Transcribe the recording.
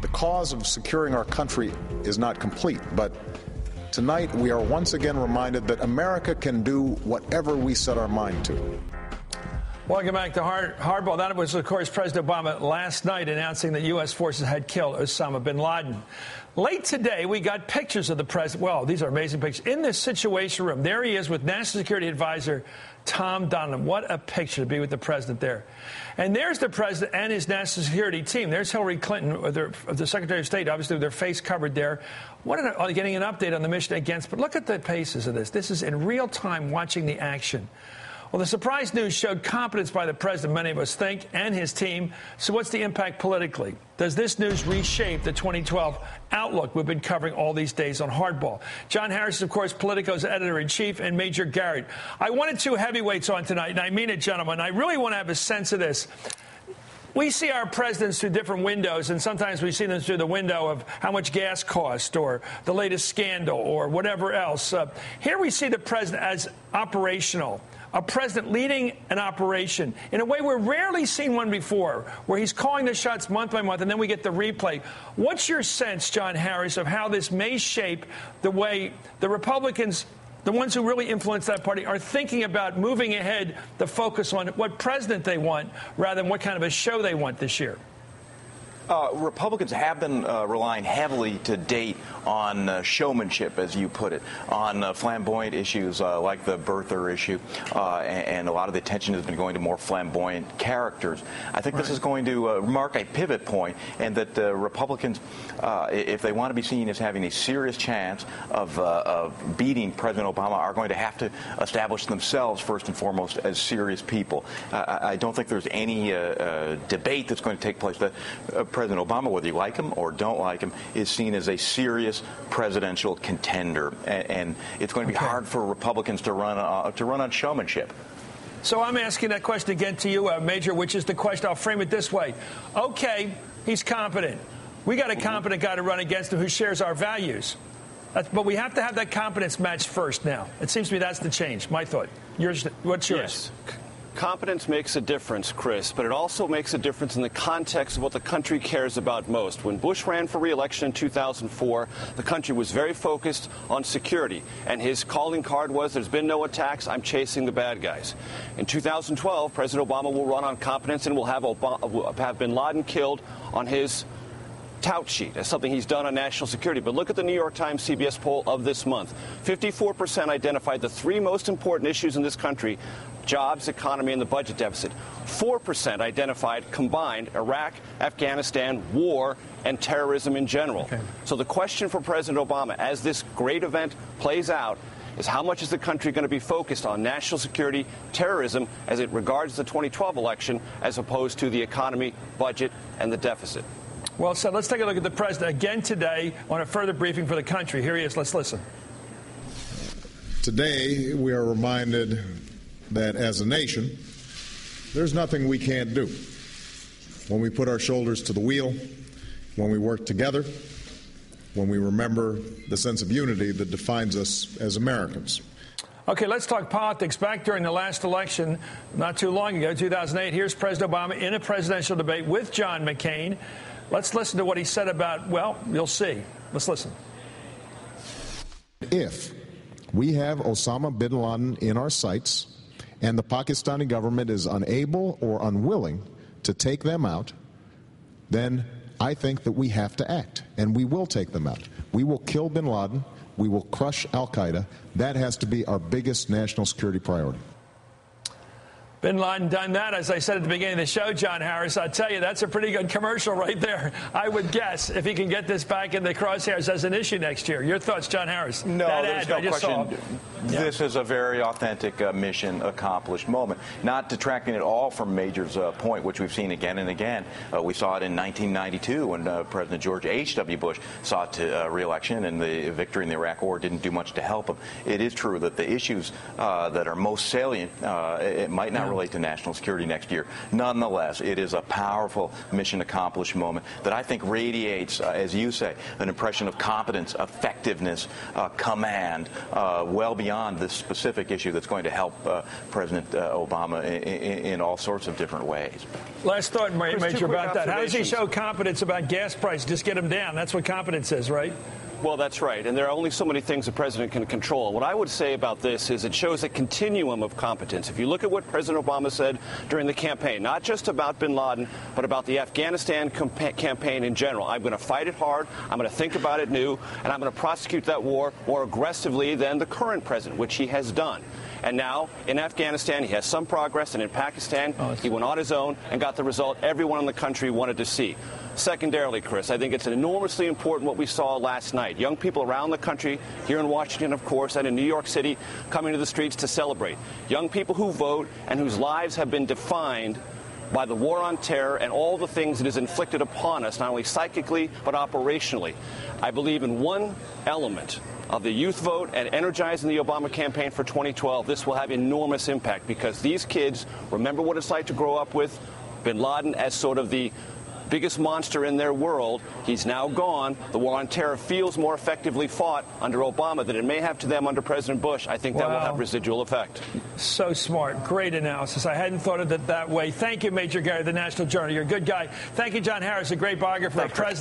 The cause of securing our country is not complete, but tonight we are once again reminded that America can do whatever we set our mind to. Welcome back to Hard, Hardball. That was, of course, President Obama last night announcing that U.S. forces had killed Osama bin Laden. Late today, we got pictures of the president. Well, these are amazing pictures. In this Situation Room, there he is with National Security Advisor Tom Donilon. What a picture to be with the president there. And there's the president and his national security team. There's Hillary Clinton, the Secretary of State, obviously with their face covered there. What an, uh, getting an update on the mission against. But look at the paces of this. This is in real time watching the action. Well, the surprise news showed competence by the president, many of us think, and his team. So, what's the impact politically? Does this news reshape the 2012 outlook we've been covering all these days on Hardball? John Harris is, of course, Politico's editor in chief, and Major Garrett. I wanted two heavyweights on tonight, and I mean it, gentlemen. I really want to have a sense of this we see our presidents through different windows, and sometimes we see them through the window of how much gas cost or the latest scandal or whatever else. Uh, here we see the president as operational a president leading an operation in a way we've rarely seen one before, where he's calling the shots month by month, and then we get the replay. What's your sense, John Harris, of how this may shape the way the Republicans? The ones who really influence that party are thinking about moving ahead the focus on what president they want rather than what kind of a show they want this year. Uh, Republicans have been uh, relying heavily to date on uh, showmanship, as you put it, on uh, flamboyant issues uh, like the birther issue, uh, and, and, a lot of the attention has been going to more flamboyant characters. I think right. this is going to mark a pivot point, and that Republicans, if they want to be seen as having a serious chance of, of beating President Obama, are going to have to establish themselves first and foremost as serious people. I, I don't think there's any debate that's going to take place. That, President Obama, whether you like him or don't like him, is seen as a serious presidential contender, and, and it's going to be okay. hard for Republicans to run uh, to run on showmanship. So I'm asking that question again to you, uh, Major, which is the question. I'll frame it this way: Okay, he's competent. We got a competent guy to run against him who shares our values. That's, but we have to have that competence match first now. It seems to me that's the change. My thought. Yours, what's yours? Yes. Competence makes a difference, Chris, but it also makes a difference in the context of what the country cares about most. When Bush ran for re-election in 2004, the country was very focused on security, and his calling card was, there's been no attacks, I'm chasing the bad guys. In 2012, President Obama will run on competence and will have, Obama, have bin Laden killed on his tout sheet as something he's done on national security. But look at the New York Times CBS poll of this month. 54% identified the three most important issues in this country jobs, economy, and the budget deficit. 4% identified combined Iraq, Afghanistan, war, and terrorism in general. Okay. So the question for President Obama as this great event plays out is how much is the country going to be focused on national security, terrorism, as it regards the 2012 election, as opposed to the economy, budget, and the deficit? Well so Let's take a look at the president again today on a further briefing for the country. Here he is. Let's listen. Today, we are reminded that as a nation, there's nothing we can't do. When we put our shoulders to the wheel, when we work together, when we remember the sense of unity that defines us as Americans. Okay, let's talk politics. Back during the last election, not too long ago, 2008, here's President Obama in a presidential debate with John McCain. Let's listen to what he said about, well, you'll see. Let's listen. If we have Osama bin Laden in our sights and the Pakistani government is unable or unwilling to take them out, then I think that we have to act, and we will take them out. We will kill bin Laden. We will crush Al Qaeda. That has to be our biggest national security priority. Bin Laden done that, as I said at the beginning of the show, John Harris. I tell you, that's a pretty good commercial right there. I would guess if he can get this back in the crosshairs as an issue next year. Your thoughts, John Harris? No, that there's ad, no question. This yeah. is a very authentic uh, mission accomplished moment. Not detracting at all from Major's uh, point, which we've seen again and again. Uh, we saw it in 1992 when uh, President George H.W. Bush sought to, uh, re-election, and the victory in the Iraq War didn't do much to help him. It is true that the issues uh, that are most salient, it might not relate to national security next year. Nonetheless, it is a powerful mission accomplished moment that I think radiates, uh, as you say, an impression of competence, effectiveness, uh, command, uh, well beyond beyond this specific issue that's going to help uh, President uh, Obama in, in, in, all sorts of different ways. Last thought, Major, about that. How does he show competence about gas prices? Just get them down. That's what competence is, right? Well, that's right. And there are only so many things the president can control. What I would say about this is it shows a continuum of competence. If you look at what President Obama said during the campaign, not just about bin Laden, but about the Afghanistan campaign in general, I'm going to fight it hard, I'm going to think about it new, and I'm going to prosecute that war more aggressively than the current president, which he has done. And now in Afghanistan, he has some progress, and in Pakistan, oh, he went on his own and got the result everyone in the country wanted to see. Secondarily, Chris, I think it's enormously important what we saw last night. Young people around the country, here in Washington, of course, and in New York City, coming to the streets to celebrate. Young people who vote and whose lives have been defined by the war on terror and all the things it has inflicted upon us, not only psychically, but operationally. I believe in one element of the youth vote and energizing the Obama campaign for 2012, this will have enormous impact because these kids remember what it's like to grow up with bin Laden as sort of the biggest monster in their world. He's now gone. The war on terror feels more effectively fought under Obama than it may have to them under President Bush. I think wow. that will have residual effect. So smart. Great analysis. I hadn't thought of it that way. Thank you, Major Garrett, the National Journal. You're a good guy. Thank you, John Harris, a great biographer of President.